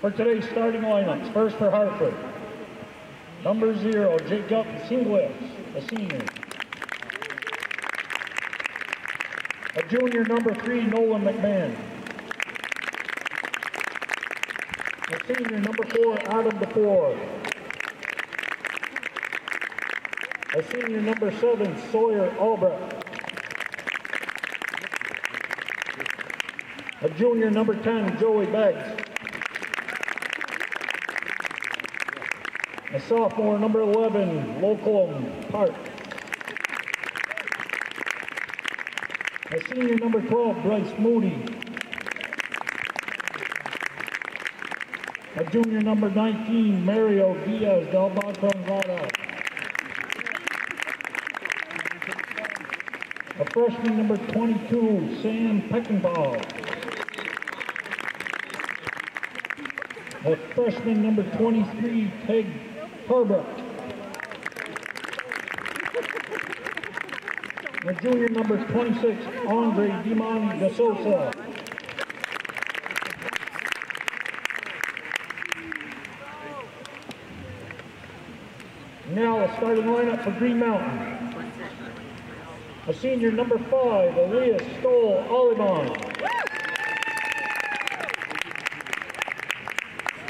For today's starting lineups, first for Hartford, number zero, Jacob Singlets, a senior. A junior, number three, Nolan McMahon. A senior, number four, Adam DeFore. A senior, number seven, Sawyer Albrecht. A junior, number 10, Joey Beggs. A sophomore, number 11, Locum Park. A senior, number 12, Bryce Moody. A junior, number 19, Mario Diaz del Barconzada. A freshman, number 22, Sam Peckinpah. A freshman, number 23, Peg Herbert. A junior, number 26, Andre Dimani de Sosa. Now a starting lineup for Green Mountain. A senior, number five, Elias Stoll Olivan.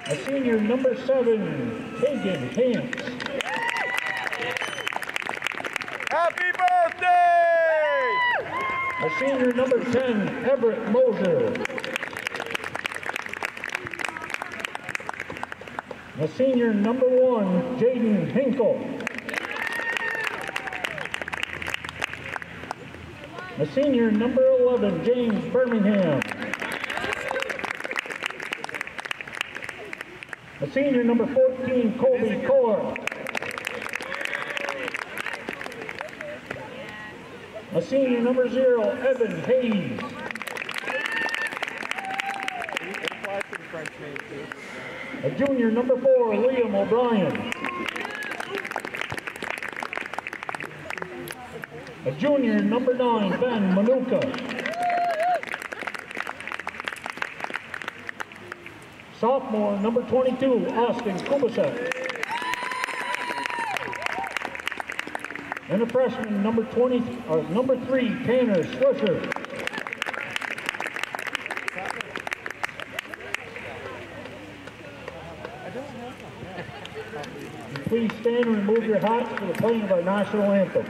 A senior, number seven, Hagen Hance. Happy birthday! A senior, number 10, Everett Moser. A senior, number one, Jaden Hinkle. A senior, number 11, James Birmingham. A senior, number 14, Colby Core. A senior, number zero, Evan Hayes. A junior, number four, Liam O'Brien. A junior, number nine, Ben Manuka. Sophomore, number 22, Austin Kubasek. And a freshman, number 20, or number three, Tanner Swisher. Please stand and remove your hats for the playing of our national anthem.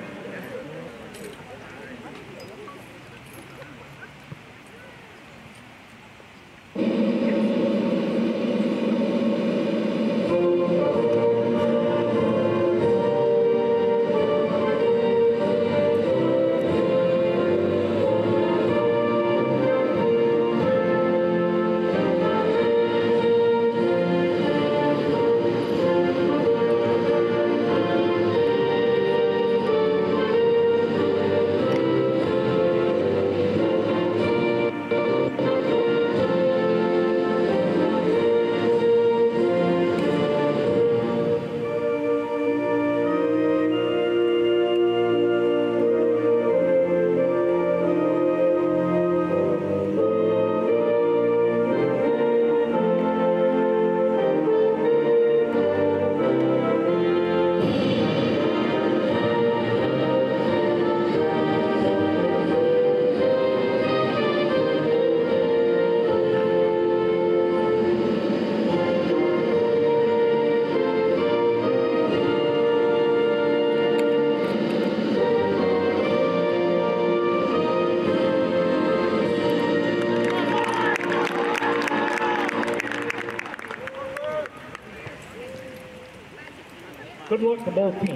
Good luck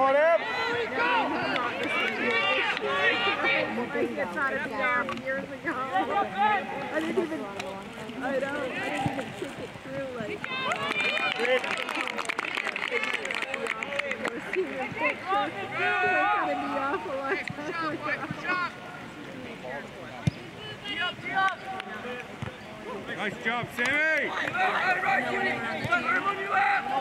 Come on up. I didn't even, I don't, I didn't even think it through, like, Nice job, Sammy! Right, right, right, you need, everyone you have!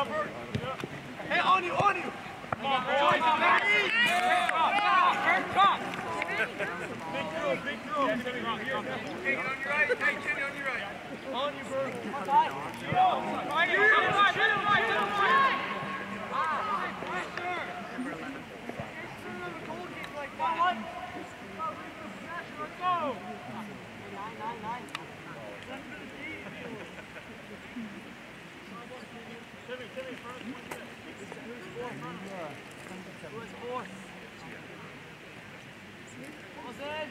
Jumper. Hey, on you, on you. Come on, boys. Come Big girl, big girl. Hey, on your right. Hey, Jenny, on your right. On you, bro. Outside. Yo, you're right. You're right. You're right. Go! Nine, nine, nine. Timmy, Timmy, front of Who's four? Who is four? Ball's in.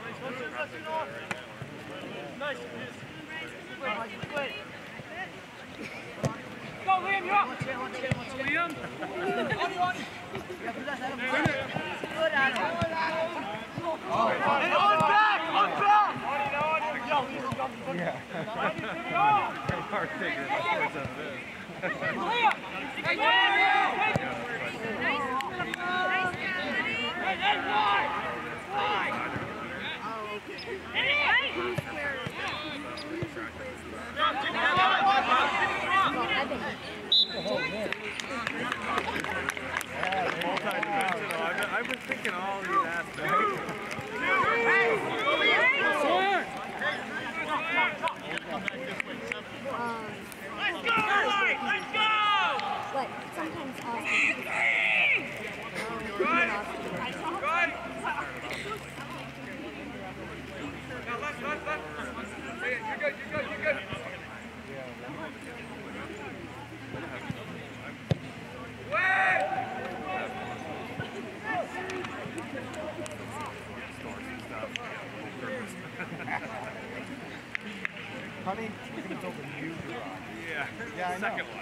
Nice, one, two, left, two, off. Nice, Good, good. Go, Liam, you're up. Liam. On you, on you. Good, Adam. And on back, on back. Yeah hard figure, of course, out of it. Hey, Multi-dimensional. I was thinking all these aspects. sometimes Austin. Honey, I think it's over you. Yeah, yeah I Second know. one.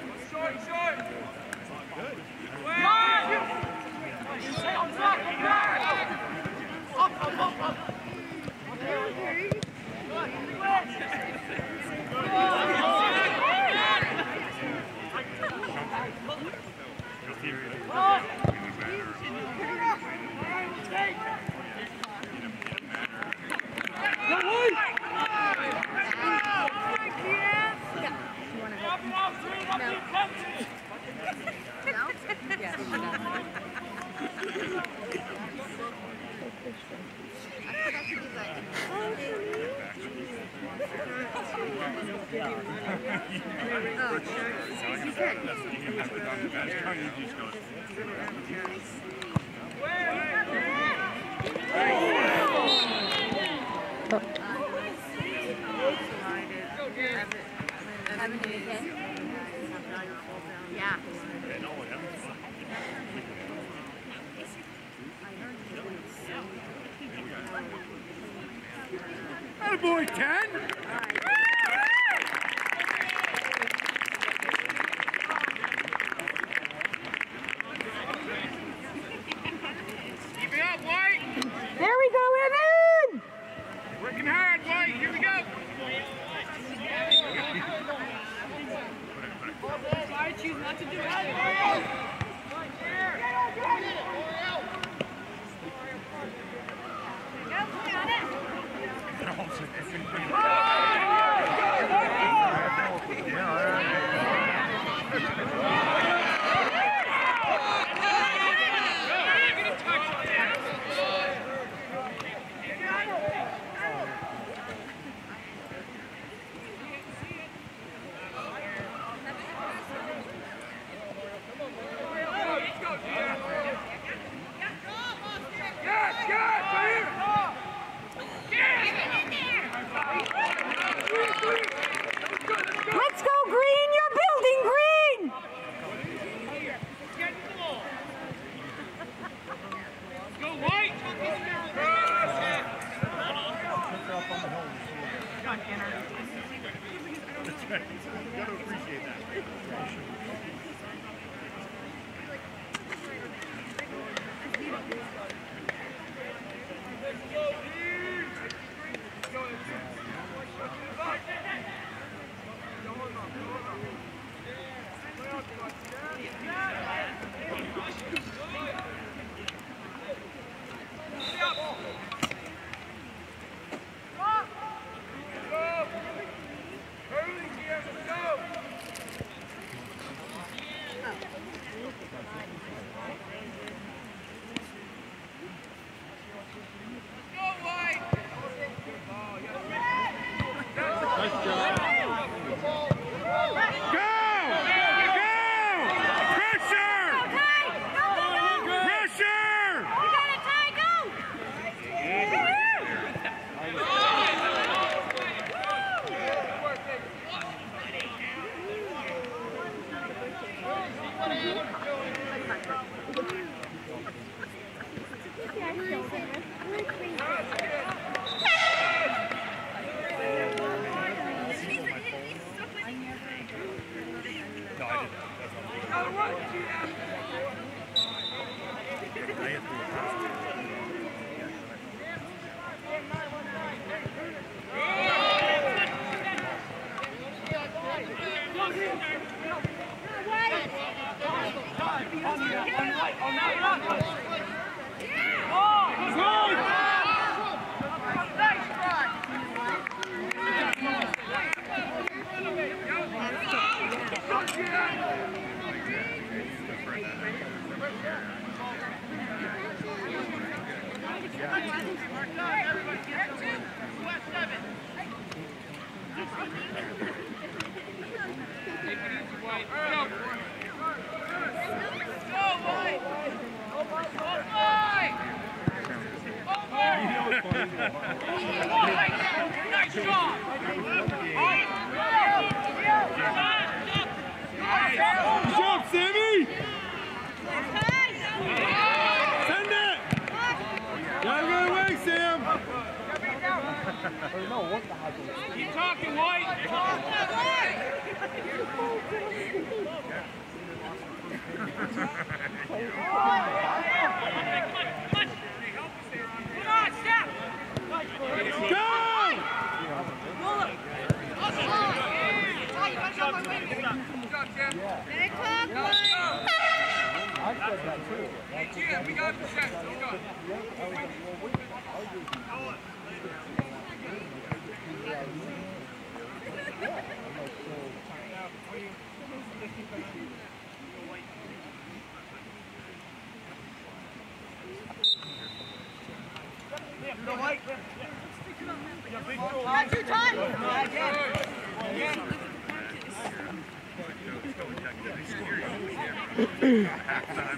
Yeah.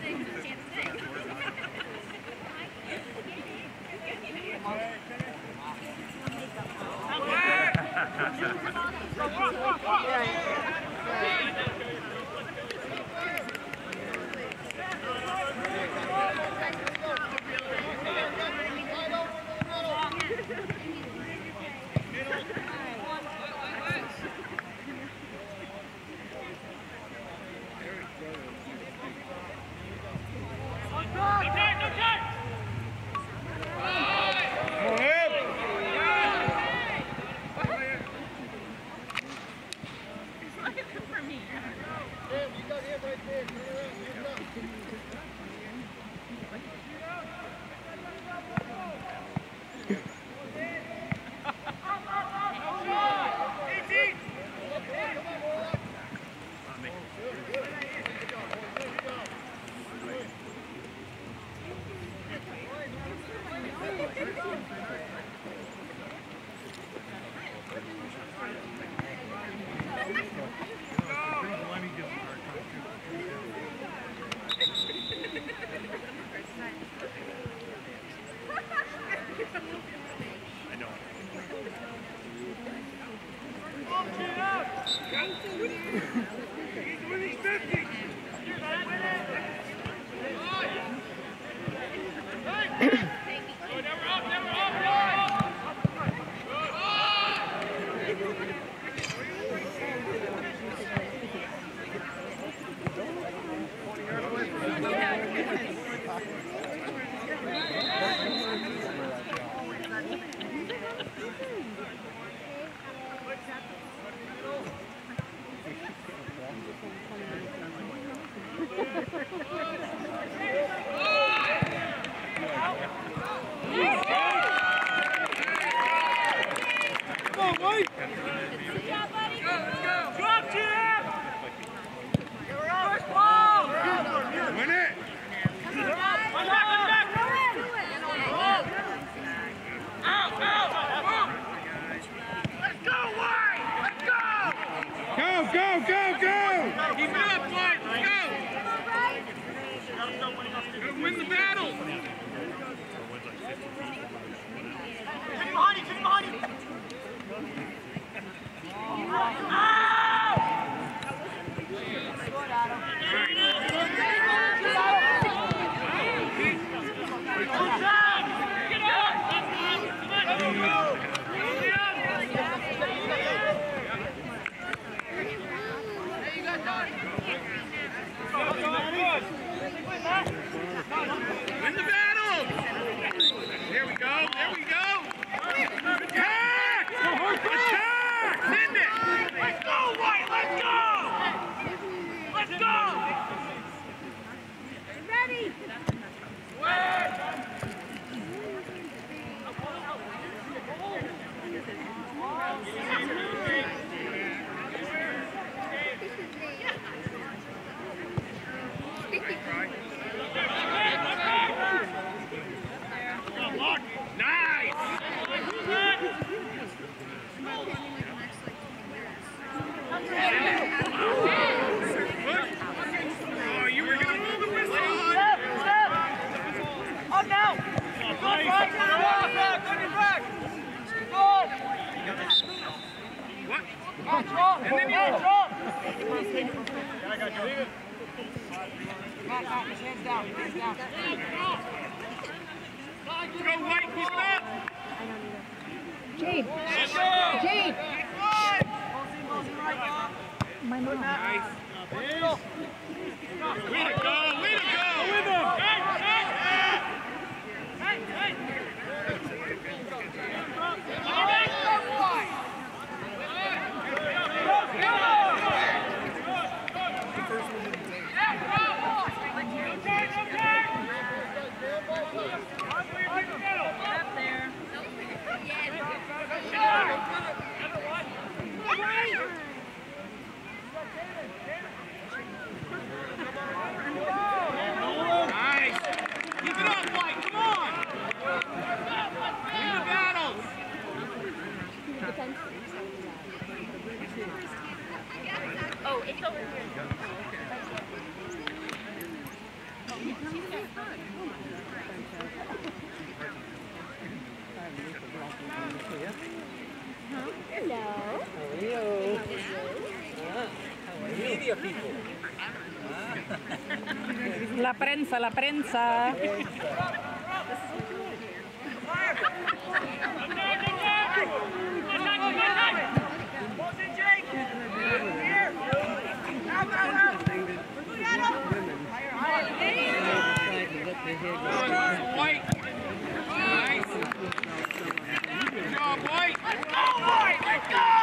Go, go, go, go. Keep it up, White! Let's go! Gotta win the battle! Take him behind you, take him behind you! Ah! Win the battle! There we go, there we go! Attack! Attack! Send it! Let's go, White! Let's go! Let's go! Ready? Nice! Oh, you were gonna move the whistle on! Up now! Go right, go back, go back! Go! What? Up, drop! And then he- Hey, drop! Hands down, hands down. Go, White, it up! Jade! Jade, my mom. Nice. Way to go, way to go! With him! Hey, hey, hey! Hey, hey! Right. Media people. La prensa, la prensa. Good job, White. Let's go, White. Let's go.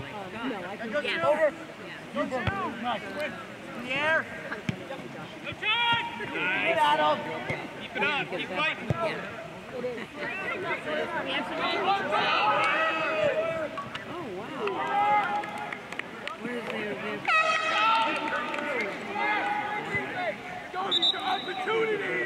Somebody talk. Let's go. Make something happen, White. Let's go. Go Hartford! Something happen, White. Win those battles. Over. Nice. Win. In the air. Nice. Keep it up. Keep fighting. Opportunities.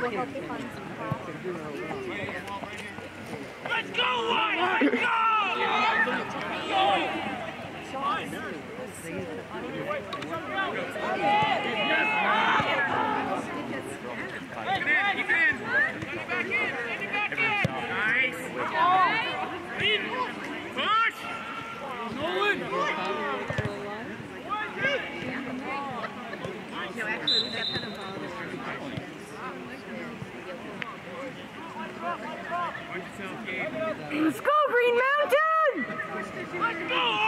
Let's go, White. Let's go. Keep it in. Keep it in. Nice. Push. Nolan. No, actually, we got kind of bothered. Let's go, Green Mountain! Let's go,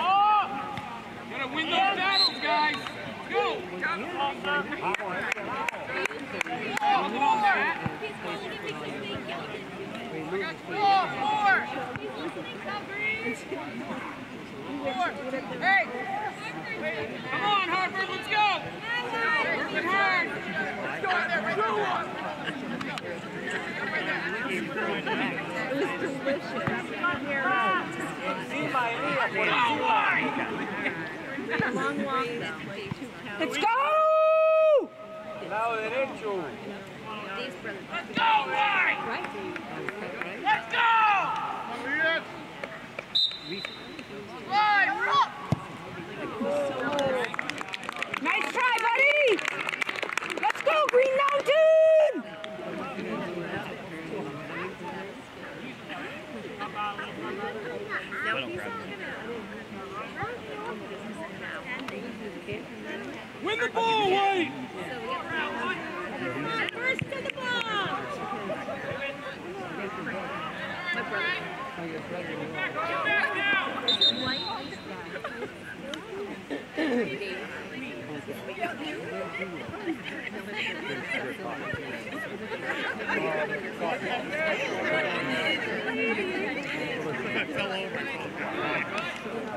Oh! Gotta win those battles, guys. Go. Awesome. Let's go. Lado derecho. Let's go, right! Let's go! Right! Nice try, buddy! Let's go, Green fell over.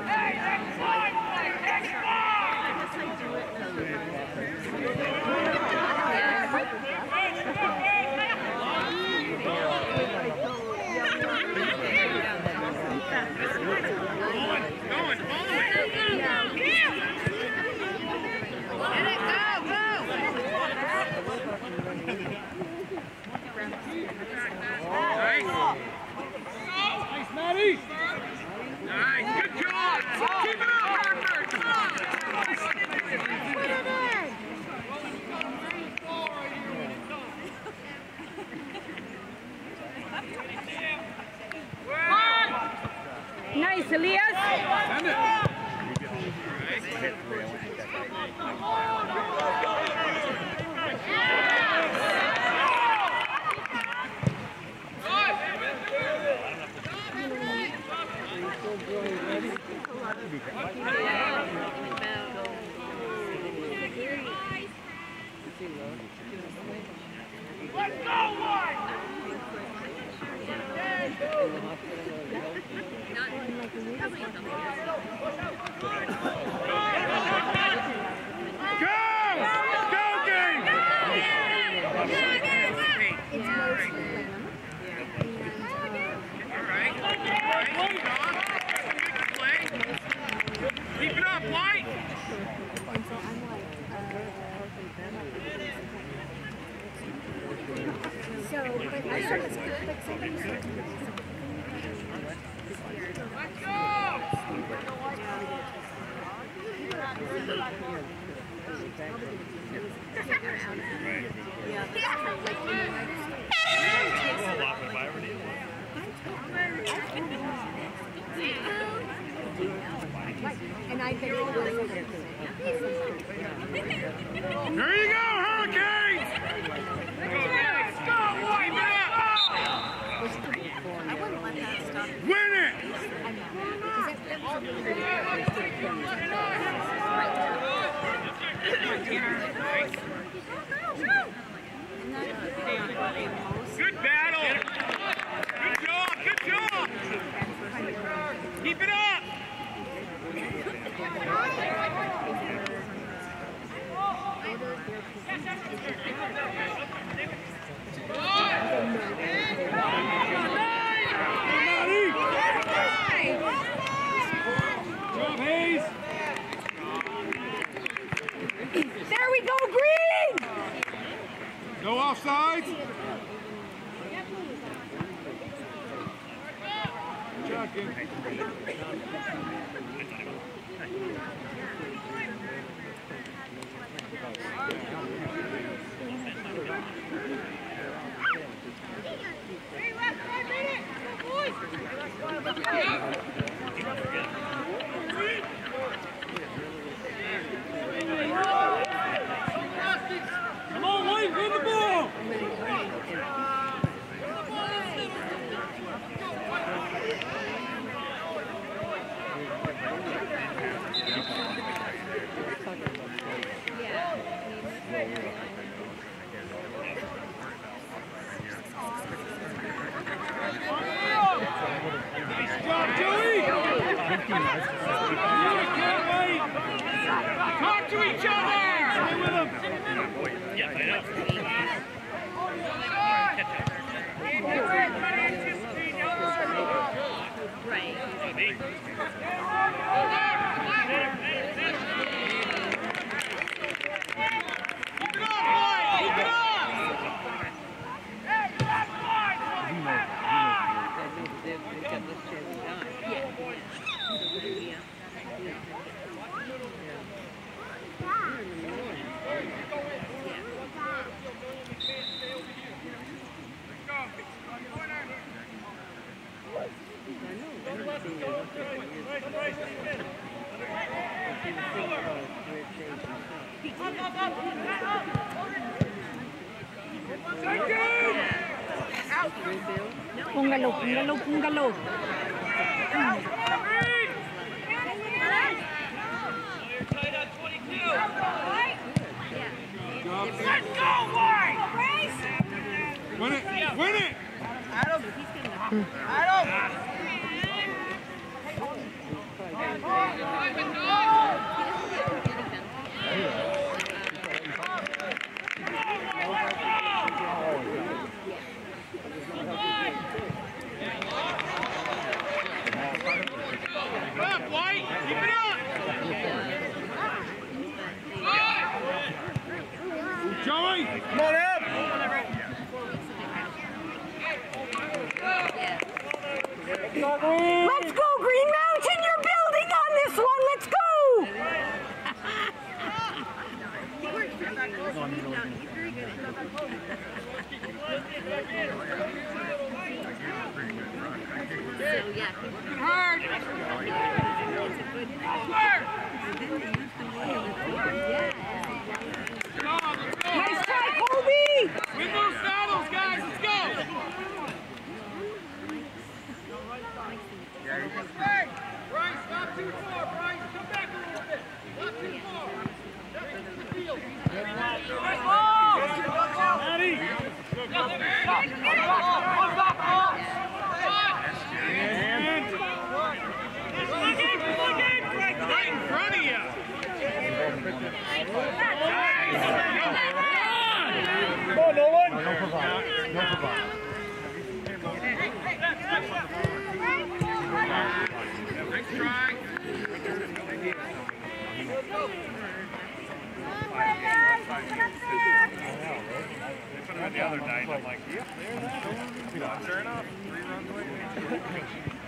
Celia him! Yeah, I know. Keep it up, boy! Keep it up! Pungalo, pungalo, pungalo. Let's go, White! Win it! Win it! Adam! Adam! Come on, White! Keep it up! Joey! Come on, Eb! Let's go, Green Mountain! You're building on this one! Let's go! Those battles, guys! Let's go! Hey, Bryce, stop too far, Bryce. Come back a little bit. Not too far. That's the field. Maddie! Right in front of you. Come on, Nolan. No provide. No provide. Nice try. They put him in the other night, I'm like, yep, there it is. Sure enough, three runs away.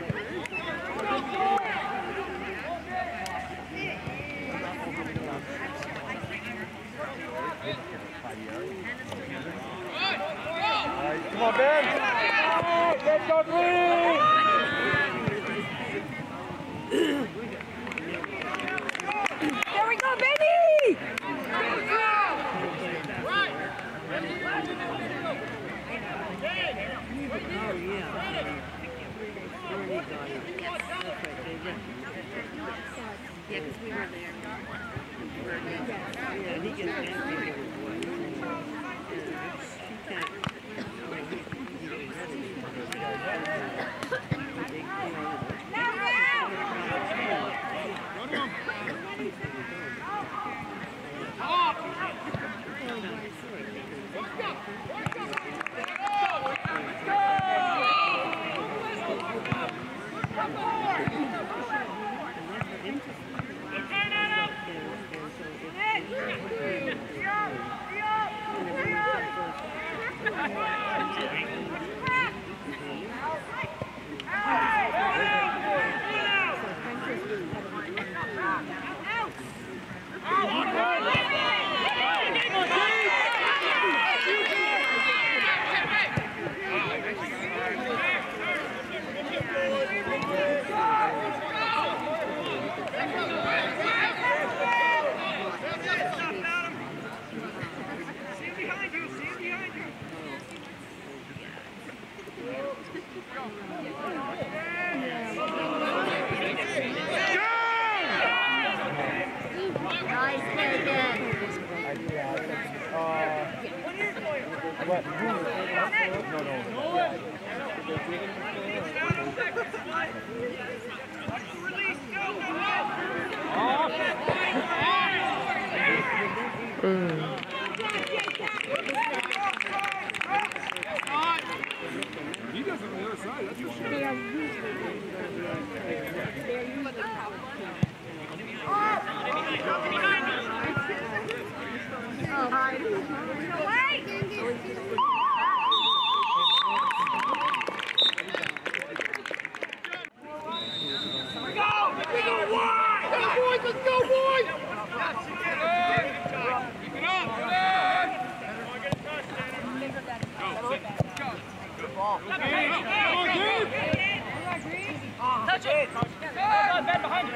On,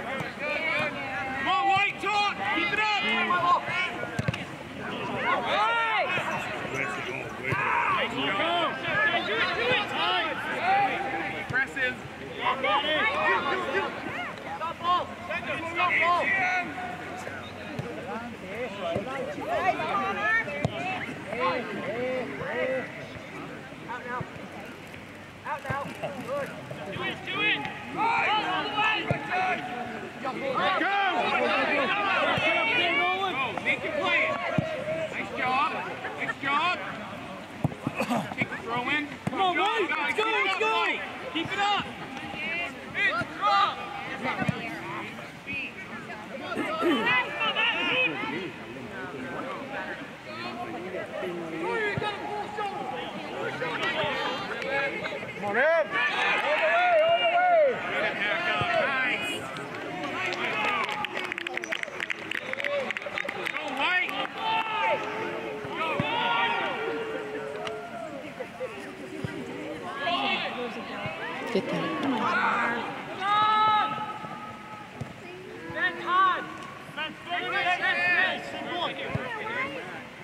White, talk! Keep it up! Presses. Go! Make it play Come on, White. Let's go, let's go. Keep it up. It's drop. Come on, Ed. All the way, all the way. Nice. Go, White. Get that.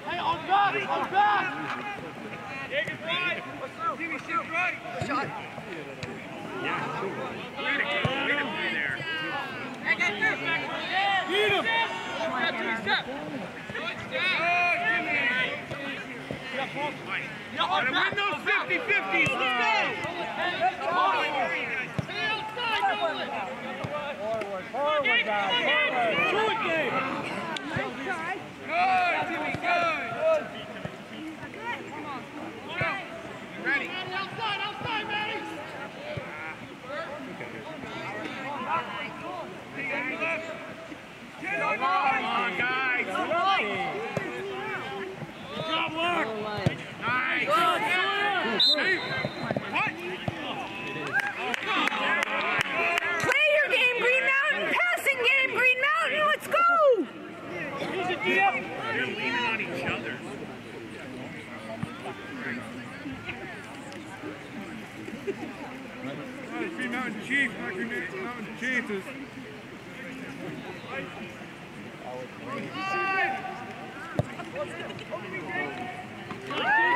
Hey, on back, on back. Take it right. Jimmy, shoot right. Shot. Yeah. Way to go. Way to be there. Beat him. Step, two, step. Good Jimmy. Gotta win those 50-50s. Let's go. Forward, guys. Forward. Good, Jimmy, good. Ready. Outside, outside, Manny. Come on. Good job, Mark. Nice. Hey, What? Play your game, Green Mountain. Passing game, Green Mountain. Let's go. They're leaning on each other. Mountain Chief, Mountain Chief is. Let's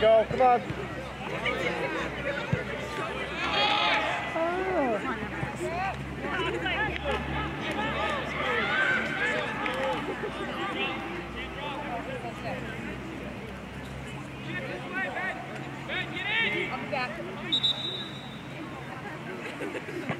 go. Come on. Ben,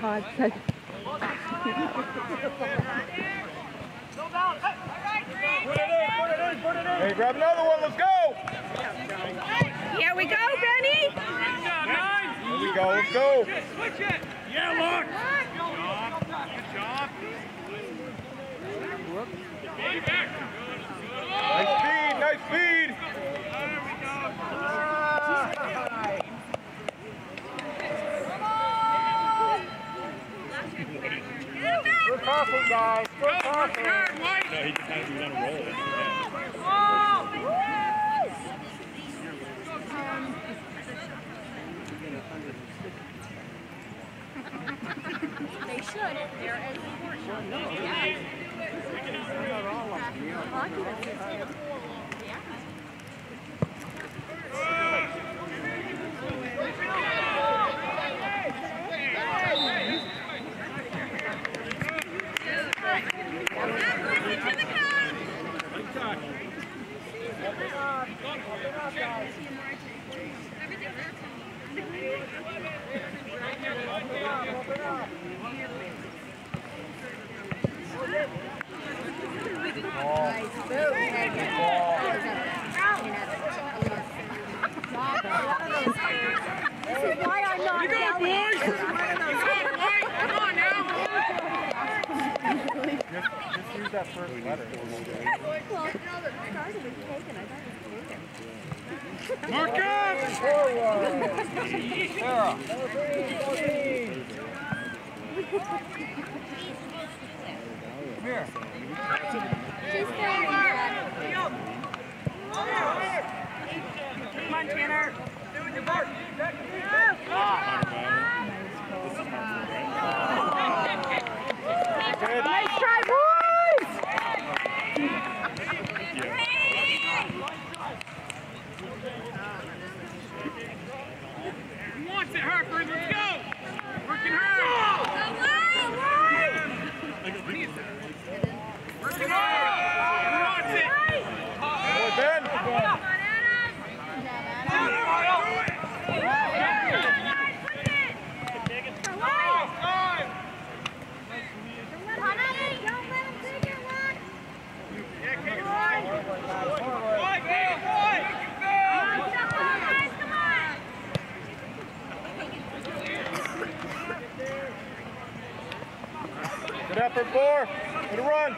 hard. So. hey, grab another one. Let's go. Here we go, Benny. Here we go. Let's go. Switch it. Yeah, look. Good job. Good job. Nice speed. Nice speed. coffee, guys. Good coffee. No, he just has to be a roll. they should. They're as important. Yeah. Effort, four. Good run.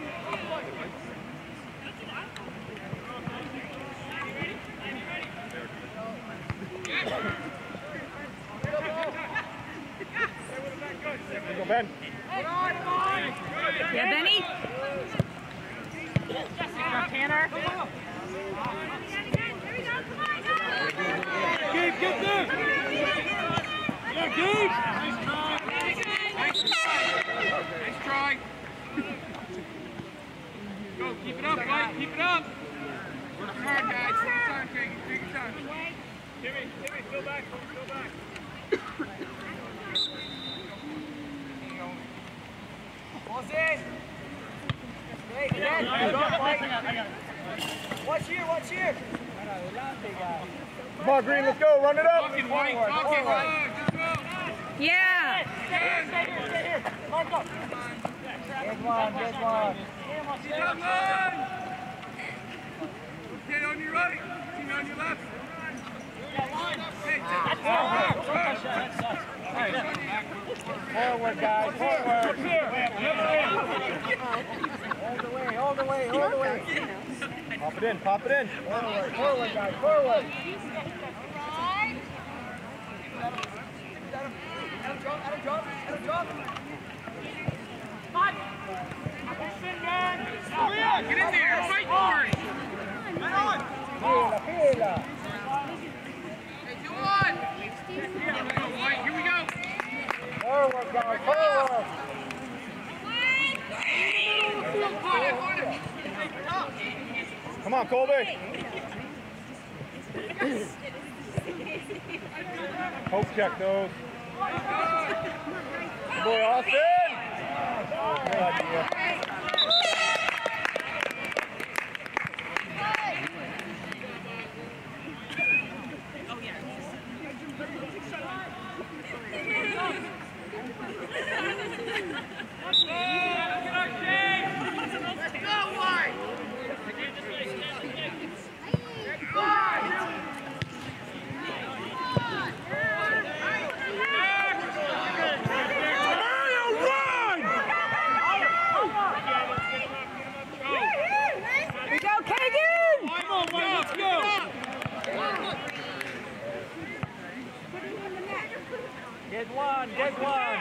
One, one.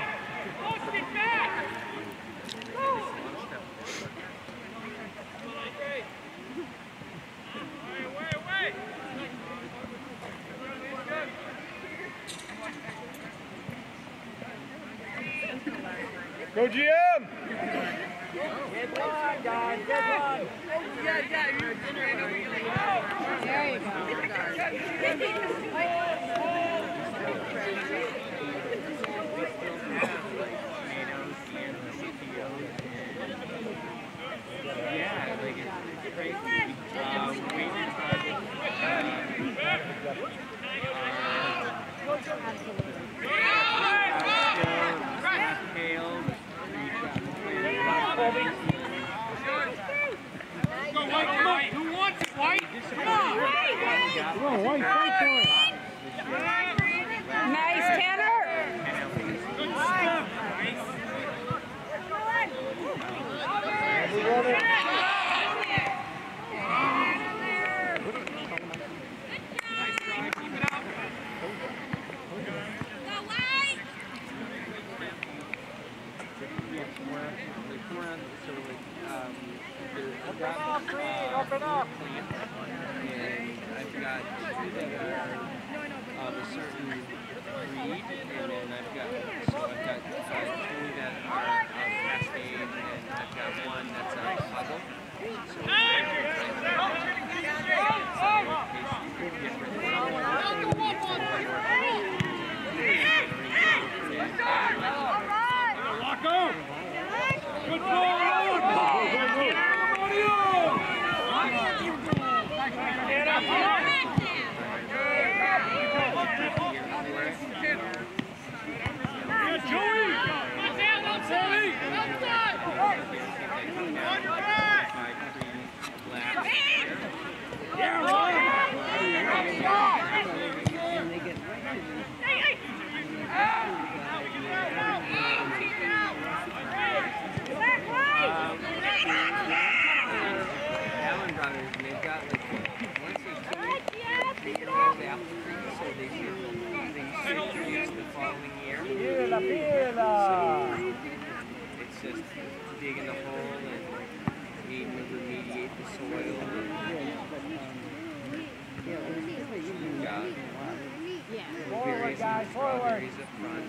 Various guys, forward. front.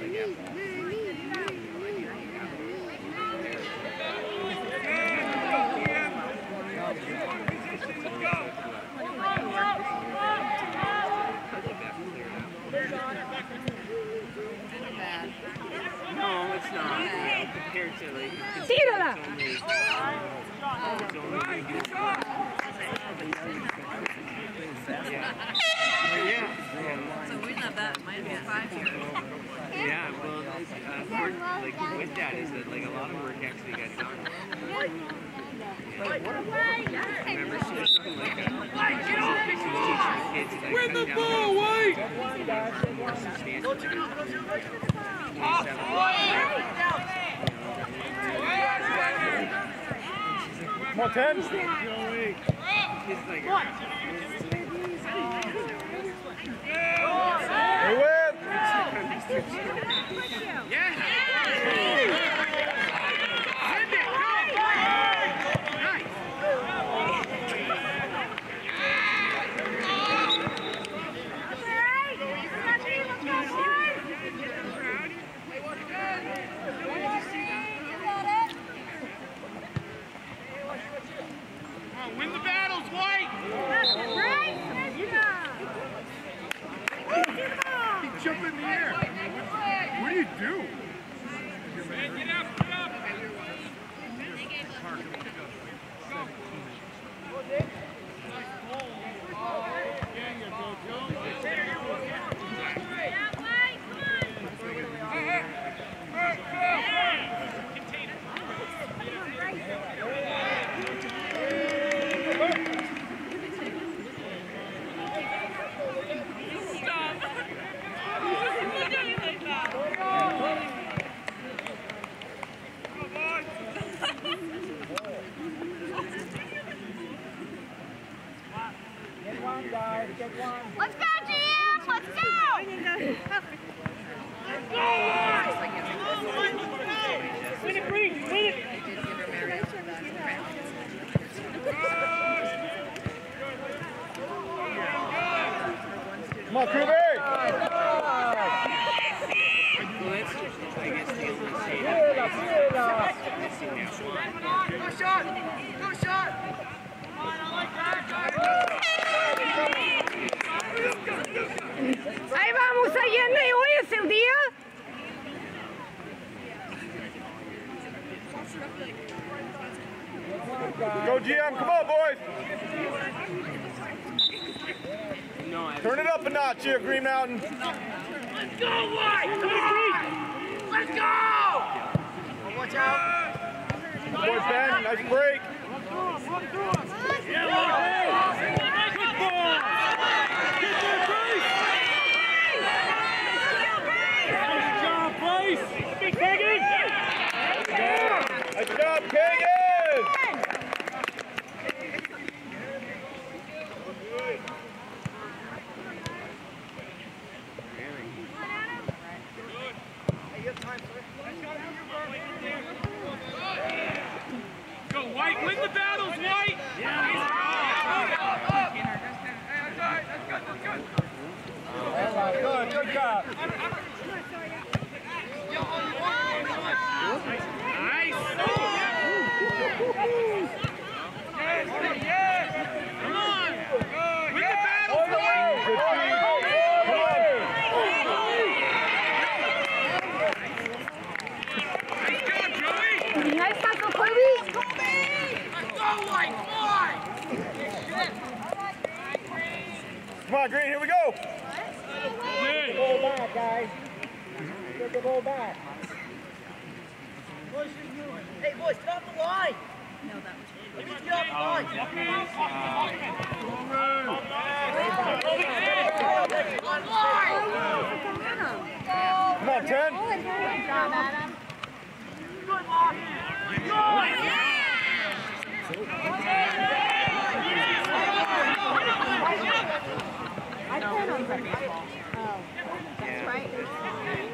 Like apples. No, it's not. Compared to like, it's Tírala. only, it's only used Yeah. Yeah. So we not that, might be five years. Yeah, well, it's, uh, work, like with that is that like a lot of work actually got done. Remember, she was something like that. She was teaching the kids to like cut down the more substantial things. Come on, 10. It's like, Hey, Webb. Win the battles, White! Jump in the air. What do you do? Get up, get up! Get one, guys. Get one. Let's go, GM! Let's go! Win it, Bree. Win it. Come on, Kruger. well, that's just, I guess, the only shade Pídela, of pídela. missing that one. Go shot! Go shot! Ahí vamos, Allende, hoy es el día. Go, GM. Come on, boys. Turn it up a notch here, Green Mountain. Let's go, White! Come on! Let's go! Watch out! Boys, Ben. Nice break. Nice job, Kagan. Go, White! Win the battles, White! Good, good job. Come on! Win the battles, Good White! feed. Come Nice job, Joey! Nice tackle, Kirby. Let's go, White! Come on! on. Come on, Green. Here we go. Good. Ball back, guys. Get the ball back. Hey, boys, get off the line! You need to get off the line! Come on, 10. That's right. I almost Come on, White, win the battles, White! Hey, keep running, keep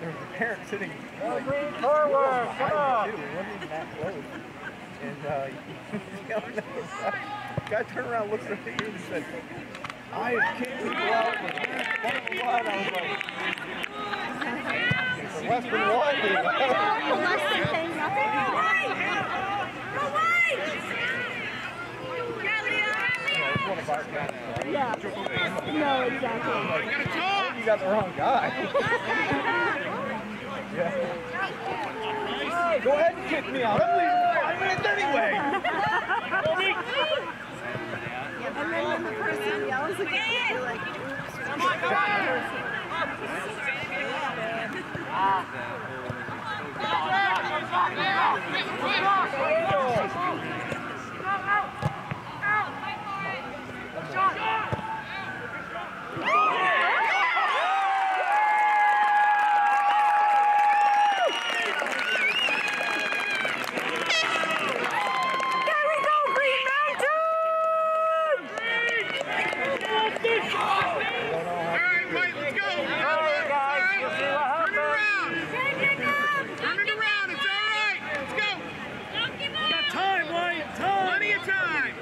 there was a parent sitting like Green forward, come on. behind me too. It wasn't even that close. And uh, he was yelling at the guy. Guy turned around, looks at me, and said, "I have kicked people out for blah blah blah." And I was like, "For less than one." Unless they say nothing. Yeah, it's one of our guys. Yeah. No, exactly. Like, you got the wrong guy. Yeah. Go ahead and kick me out. I'm leaving in five minutes anyway. And then when the person yells again, you're like, oops. There we go, Green Mountain! All right, White, let's go! All right, guys, we'll see what Turn it happens. around! Turn it around, it's all right! Let's go! Got time, White, time. Plenty of time!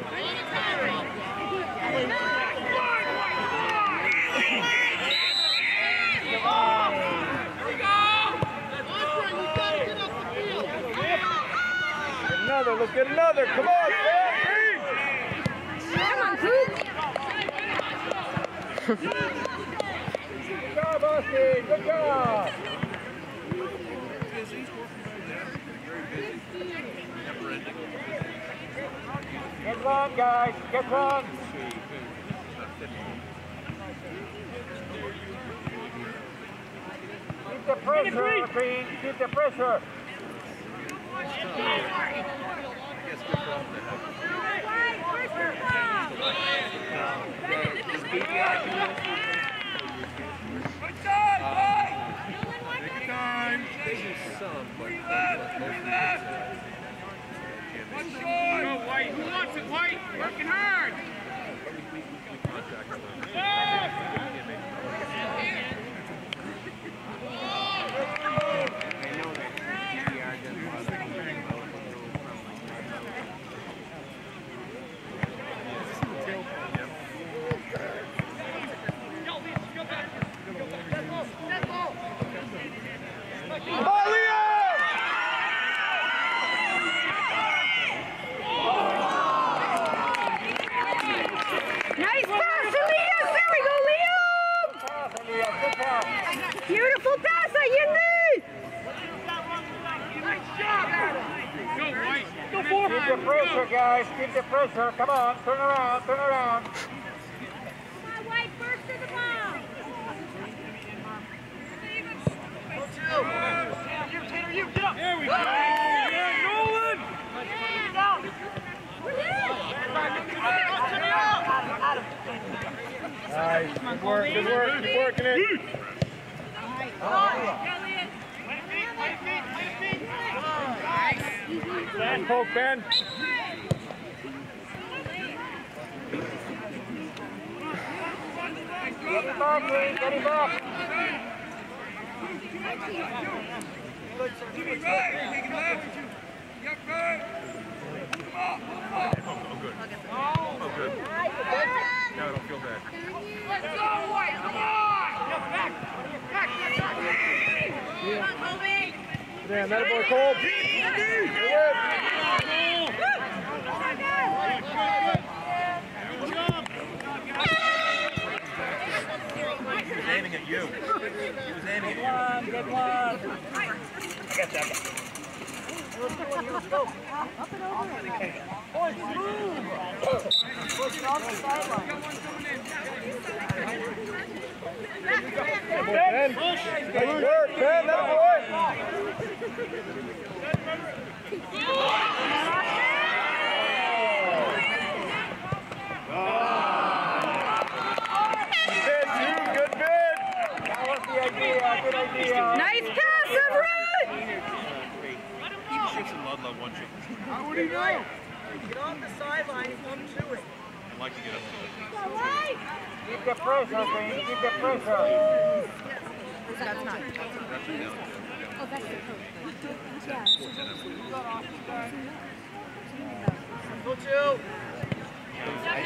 Get another. Let's get another. Come on, Sam. Come on, Coop. Good job, Austin. Good job. Get one, guys. Get one. Keep the pressure. Keep the pressure. Working hard! I know that DDR doesn't want to come in about the little from Come on, Leo. Nice pass, Elias. There we go, Liam. Pass, Elias. Good pass. Beautiful pass, Ayende. Go, White! Go Keep the pressure, guys. Keep the pressure. Come on. Turn around. Turn around. There we go! Yeah, Nolan! Nice. Good work. Good work. Keep working it. Ben, poke, Ben. Get go, White! Come on! Get back! Back, that boy Cole. Good work. He was aiming at you. He aiming at you. Good one. Sideline. Ben. Nice work, Ben. That boy. Good bid, too. Good bid. Nice pass, Everett! You can shake Ludlow one chicken. What do you know? Get off the sideline, come to it. I'd like to get up Keep the pressure, Green. Keep the pressure. That's not. Oh, that's the coach. Go two. Start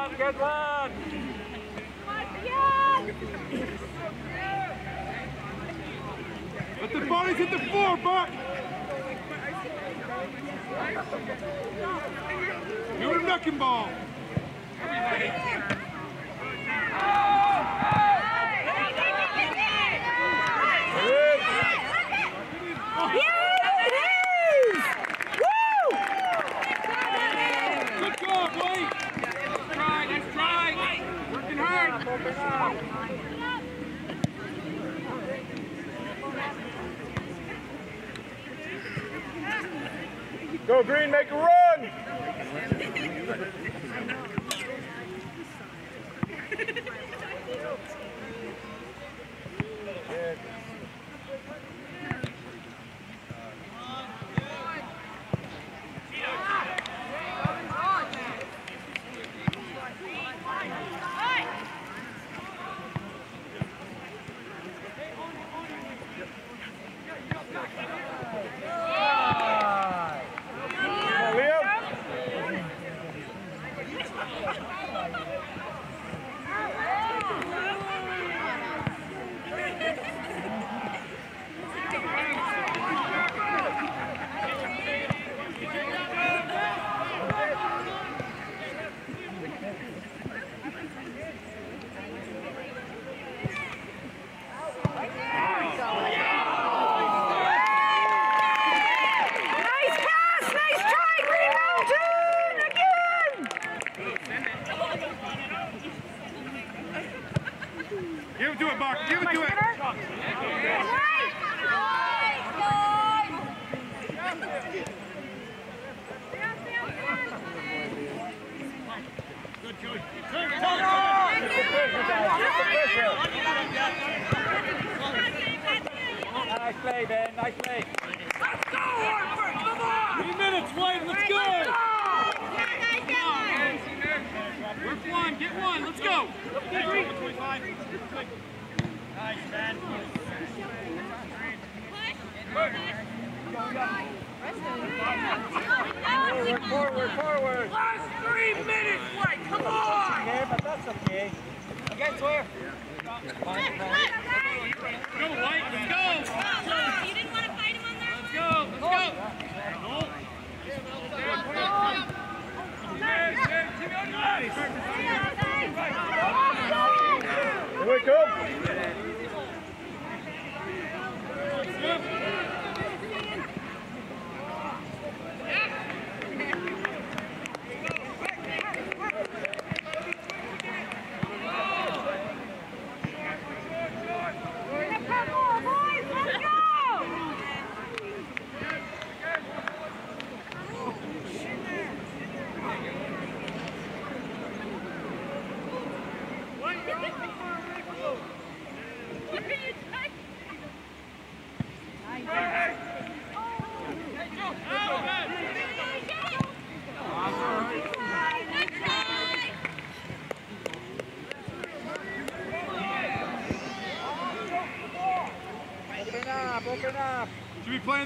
one, good one. Let the bodies hit the floor, Buck. Give it a knucking ball. Go green, make a run.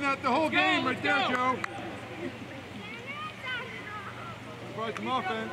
out the whole game right there. Joe. Provide some offense.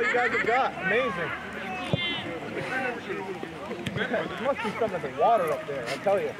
all you guys have got. Amazing. there must be some of the water up there, I tell you.